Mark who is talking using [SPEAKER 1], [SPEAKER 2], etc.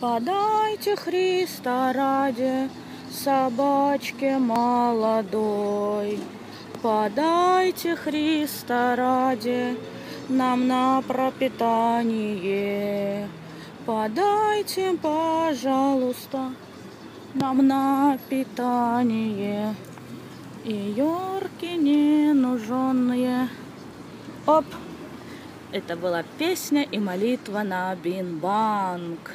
[SPEAKER 1] Подайте Христа ради собачке молодой. Подайте Христа ради нам на пропитание. Подайте, пожалуйста, нам на питание. И йорки ненуженные. Оп! Это была песня и молитва на Бинбанк.